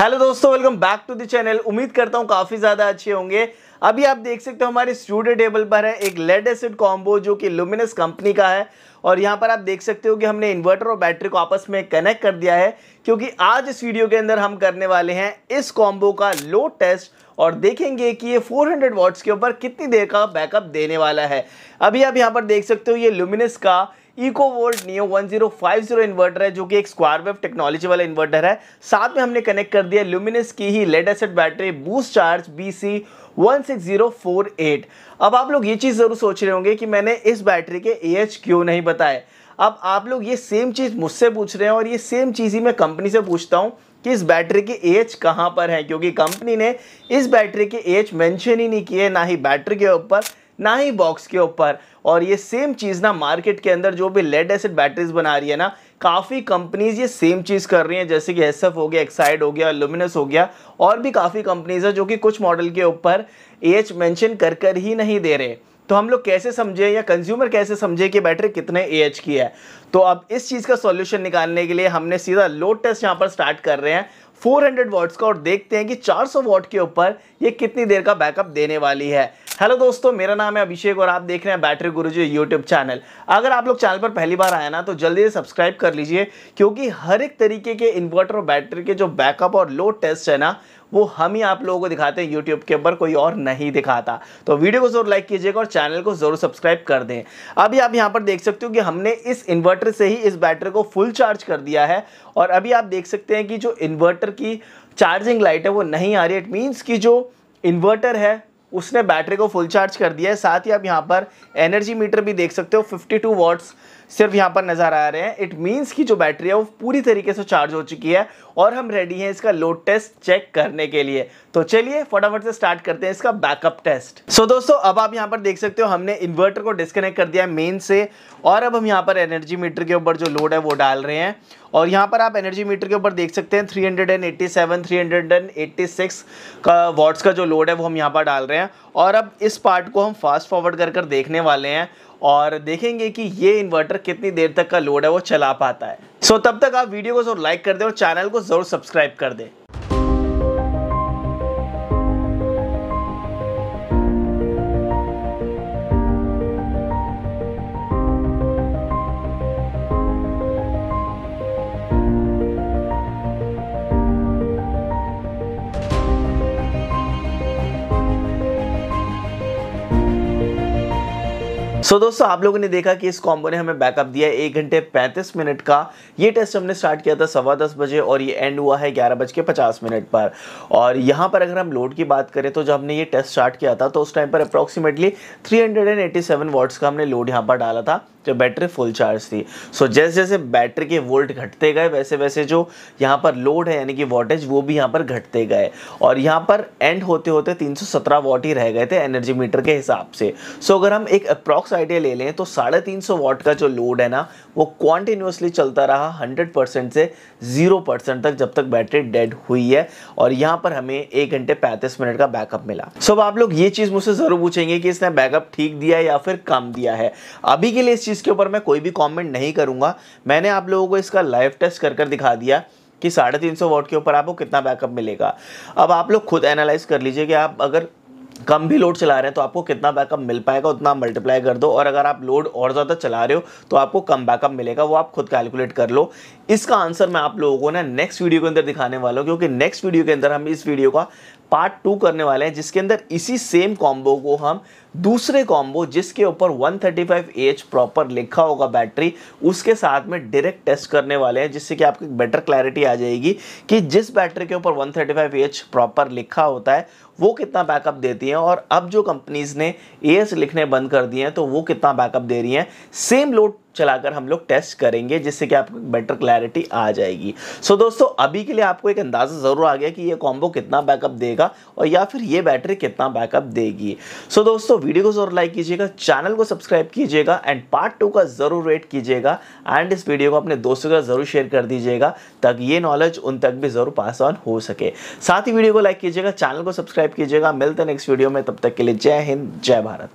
Hello दोस्तों welcome back to the channel उम्मीद करता हूँ काफ़ी ज़्यादा अच्छे होंगे। अभी आप देख सकते हो हमारे स्टूडियो टेबल पर है एक लेड एसिड कॉम्बो जो कि लुमिनस कंपनी का है। और यहाँ पर आप देख सकते हो कि हमने इन्वर्टर और बैटरी को आपस में कनेक्ट कर दिया है, क्योंकि आज इस वीडियो के अंदर हम करने वाले हैं इस कॉम्बो का लोड टेस्ट और देखेंगे कि ये 400 वॉट्स के ऊपर कितनी देर का बैकअप देने वाला है। अभी आप यहाँ पर देख सकते हो ये लुमिनस का इको वोल्ट नियो 1050 इन्वर्टर है, जो कि एक स्क्वायर वेव टेक्नोलॉजी वाला इन्वर्टर है। साथ में हमने कनेक्ट कर दिया लुमिनस की ही lead acid battery boost charge B C 16048 अब आप लोग ये चीज़ ज़रूर सोच रहे होंगे कि मैंने इस बैटरी के ए क्यों नहीं बताए? अब आप लोग ये सेम चीज़ मुझसे पूछ रहे हैं और ये सेम चीज़ ही मैं कंपनी से पूछता हूँ कि इस बैटरी के एच कहाँ पर है, क्योंकि कंपनी ने इस बैटरी के एच मेंशन ही नहीं किए, ना ही बैटरी के ऊपर ना ही बॉक्स के ऊपर। और ये सेम चीज़ ना मार्केट के अंदर जो भी लेड एसिड बैटरीज बना रही है ना, काफ़ी कंपनीज़ ये सेम चीज़ कर रही हैं, जैसे कि एसएफ हो गया एक्साइड हो गया लुमिनस हो गया, और भी काफ़ी कंपनीज़ है जो कि कुछ मॉडल के ऊपर एच मेंशन कर कर ही नहीं दे रहे। तो हम लोग कैसे समझे या कंज्यूमर कैसे समझे कि बैटरी कितने एएच की है? तो अब इस चीज़ का सॉल्यूशन निकालने के लिए हमने सीधा लोड टेस्ट यहाँ पर स्टार्ट कर रहे हैं। 400 वॉट्स का और देखते हैं कि 400 वॉट के ऊपर ये कितनी देर का बैकअप देने वाली है। हेलो दोस्तों, मेरा नाम है अभिषेक और आप देख रहे हैं बैटरी गुरुजी यूट्यूब चैनल। अगर आप लोग चैनल पर पहली बार आए ना तो जल्दी से सब्सक्राइब कर लीजिए, क्योंकि हर एक तरीके के इन्वर्टर और बैटरी के जो बैकअप और लोड टेस्ट है ना, वो हम ही आप लोगों को दिखाते हैं यूट्यूब के ऊपर कोई और नहीं दिखाता। तो वीडियो को ज़रूर लाइक कीजिएगा और चैनल को ज़रूर सब्सक्राइब कर दें। अभी आप यहाँ पर देख सकते हो कि हमने इस इन्वर्टर से ही इस बैटरी को फुल चार्ज कर दिया है, और अभी आप देख सकते हैं कि जो इन्वर्टर की चार्जिंग लाइट है, वो नहीं आ रही इट मीन्स कि जो इन्वर्टर है उसने बैटरी को फुल चार्ज कर दिया है। साथ ही आप यहाँ पर एनर्जी मीटर भी देख सकते हो 52 वॉट्स सिर्फ़ यहाँ पर नज़र आ रहे हैं। इट मीन्स की जो बैटरी है वो पूरी तरीके से चार्ज हो चुकी है और हम रेडी हैं इसका लोड टेस्ट चेक करने के लिए। तो चलिए फटाफट से स्टार्ट करते हैं इसका बैकअप टेस्ट सो so, दोस्तों अब आप यहाँ पर देख सकते हो हमने इन्वर्टर को डिस्कनेक्ट कर दिया है मेन से और अब हम यहाँ पर एनर्जी मीटर के ऊपर जो लोड है वो डाल रहे हैं। और यहाँ पर आप एनर्जी मीटर के ऊपर देख सकते हैं 387, 386 का वॉट्स का जो लोड है वो हम यहाँ पर डाल रहे हैं। और अब इस पार्ट को हम फास्ट फॉरवर्ड कर कर देखने वाले हैं और देखेंगे कि ये इन्वर्टर कितनी देर तक का लोड है वो चला पाता है। सो so, तब तक आप वीडियो को ज़रूर लाइक कर दें और चैनल को ज़रूर सब्सक्राइब कर दें। सो so, दोस्तों आप लोगों ने देखा कि इस कॉम्बो ने हमें बैकअप दिया है एक घंटे पैंतीस मिनट का। ये टेस्ट हमने स्टार्ट किया था सवा दस बजे और ये एंड हुआ है ग्यारह बज के पचास मिनट पर। और यहाँ पर अगर हम लोड की बात करें तो जब हमने ये टेस्ट स्टार्ट किया था तो उस टाइम पर अप्रॉक्सीमेटली 387 वॉट्स का हमने लोड यहाँ पर डाला था जब बैटरी फुल चार्ज थी। सो so, जैसे जैसे बैटरी के वोल्ट घटते गए वैसे वैसे जो यहाँ पर लोड है यानी कि वोल्टेज वो भी यहाँ पर घटते गए। और यहाँ पर एंड होते होते 317 वॉट ही रह गए थे एनर्जी मीटर के हिसाब से। सो so, अगर हम एक अप्रॉक्स आइडिया ले लें तो साढ़े तीन सौ वॉट का जो लोड है ना, वो क्वान्टिन्यूसली चलता रहा हंड्रेड परसेंट से ज़ीरो परसेंट तक जब तक बैटरी डेड हुई है, और यहाँ पर हमें एक घंटे पैंतीस मिनट का बैकअप मिला। सो अब आप लोग ये चीज़ मुझसे ज़रूर पूछेंगे कि इसने बैकअप ठीक दिया या फिर कम दिया है। अभी के लिए इस चीज़ के ऊपर मैं कोई भी कॉमेंट नहीं करूँगा। मैंने आप लोगों को इसका लाइव टेस्ट कर कर दिखा दिया कि साढ़े तीन सौ वॉट के ऊपर आपको कितना बैकअप मिलेगा। अब आप लोग खुद एनालाइज कर लीजिए कि आप अगर कम भी लोड चला रहे हैं तो आपको कितना बैकअप मिल पाएगा, उतना मल्टीप्लाई कर दो। और अगर आप लोड और ज़्यादा चला रहे हो तो आपको कम बैकअप मिलेगा, वो आप खुद कैलकुलेट कर लो। इसका आंसर मैं आप लोगों को ना नेक्स्ट वीडियो के अंदर दिखाने वाला हूँ, क्योंकि नेक्स्ट वीडियो के अंदर हम इस वीडियो का पार्ट टू करने वाले हैं, जिसके अंदर इसी सेम कॉम्बो को हम दूसरे कॉम्बो जिसके ऊपर 135 एच प्रॉपर लिखा होगा बैटरी उसके साथ में डायरेक्ट टेस्ट करने वाले हैं, जिससे कि आपको बेटर क्लैरिटी आ जाएगी कि जिस बैटरी के ऊपर 135 एच प्रॉपर लिखा होता है, वो कितना बैकअप देती हैं। और अब जो कंपनीज़ ने ए लिखने बंद कर दिए हैं तो वो कितना बैकअप दे रही हैं। सेम लोड चलाकर हम लोग टेस्ट करेंगे जिससे कि आपको बेटर क्लैरिटी आ जाएगी। सो so, दोस्तों अभी के लिए आपको एक अंदाज़ा ज़रूर आ गया कि ये कॉम्बो कितना बैकअप देगा और या फिर ये बैटरी कितना बैकअप देगी। सो so, दोस्तों वीडियो को ज़रूर लाइक कीजिएगा चैनल को सब्सक्राइब कीजिएगा एंड पार्ट टू का ज़रूर वेट कीजिएगा एंड इस वीडियो को अपने दोस्तों का ज़रूर शेयर कर दीजिएगा ताकि ये नॉलेज उन तक भी ज़रूर पास ऑन हो सके। साथ ही वीडियो को लाइक कीजिएगा चैनल को सब्सक्राइब कीजिएगा। मिलते नेक्स्ट वीडियो में तब तक के लिए जय हिंद जय भारत।